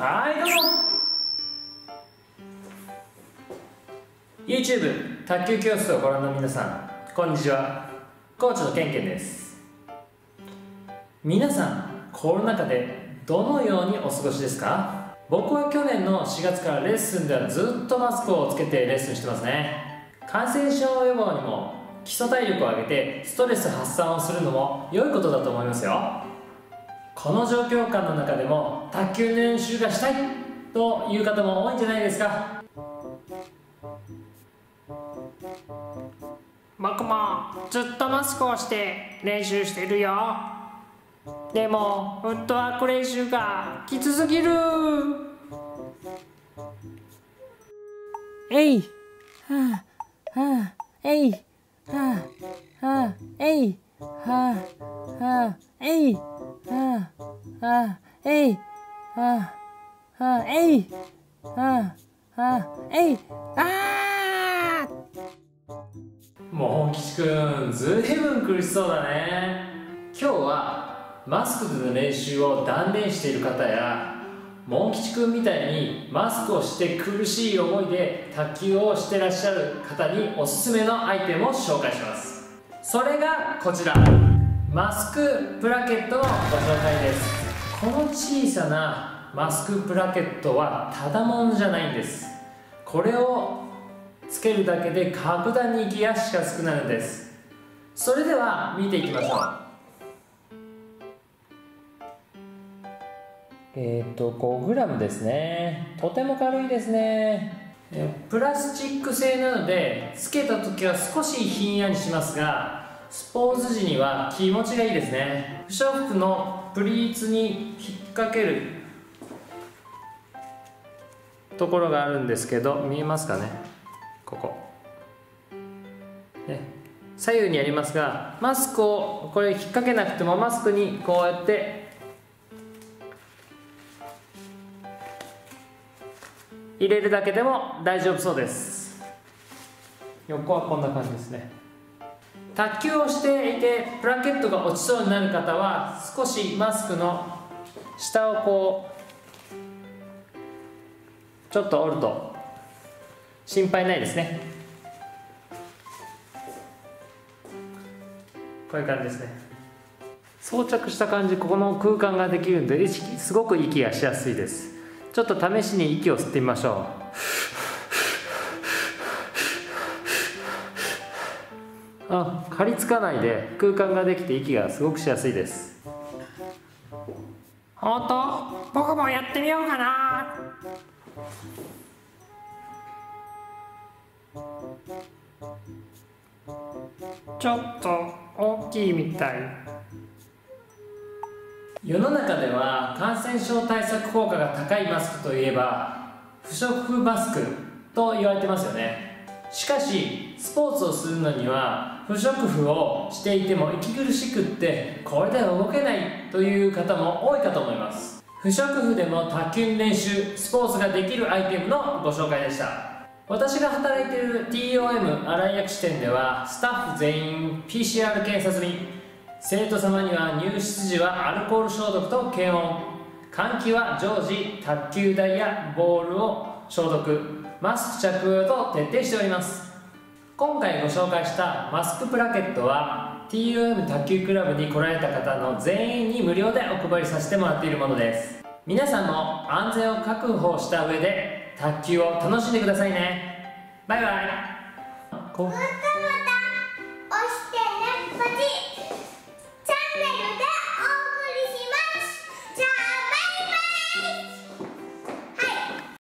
はいどうも。YouTube 卓球教室をご覧の皆さんこんにちは。コーチのケンケンです。皆さんコロナ禍でどのようにお過ごしですか？僕は去年の4月からレッスンではずっとマスクをつけてレッスンしてますね。感染症予防にも基礎体力を上げてストレス発散をするのも良いことだと思いますよ。この状況下の中でも卓球の練習がしたいという方も多いんじゃないですか。僕もずっとマスクをして練習してるよ。でもフットワーク練習がきつすぎる。えい。はあはあえい。はあはあえい。はあはあえい。はああえい。ああえい。ああえい。あー。もう岸くんずいぶん苦しそうだね。今日はマスクでの練習を断念している方やモン吉くんみたいにマスクをして苦しい思いで卓球をしてらっしゃる方におすすめのアイテムを紹介します。それがこちら。マスクブラケットのご紹介です。この小さなマスクブラケットはただものじゃないんです。これをつけるだけで格段に息足が少ないのです。それでは見ていきましょう。えっ、ー、と 5g ですね。とても軽いですね。プラスチック製なのでつけた時は少しひんやりしますがスポーツ時には気持ちがいいですね。不織布のプリーツに引っ掛けるところがあるんですけど見えますかね？ここ、ね、左右にありますがマスクをこれ引っ掛けなくてもマスクにこうやって入れるだけでも大丈夫そうです。横はこんな感じですね。卓球をしていてブラケットが落ちそうになる方は少しマスクの下をこうちょっと折ると心配ないですね。こういう感じですね。装着した感じここの空間ができるんで意識すごく息がしやすいです。ちょっと試しに息を吸ってみましょう。あ張り付かないで空間ができて息がすごくしやすいです。本当僕もやってみようかな。ちょっと大きいみたい。世の中では感染症対策効果が高いマスクといえば不織布マスクと言われてますよねしかしスポーツをするのには不織布をしていても息苦しくってこれでは動けないという方も多いかと思います。不織布でも卓球練習スポーツができるアイテムのご紹介でした。私が働いている TOM 新井薬師店ではスタッフ全員 PCR 検査済み生徒様には入室時はアルコール消毒と検温。換気は常時卓球台やボールを消毒マスク着用と徹底しております。今回ご紹介したマスクプラケットは TUM 卓球クラブに来られた方の全員に無料でお配りさせてもらっているものです。皆さんも安全を確保した上で卓球を楽しんでくださいね。バイバイ。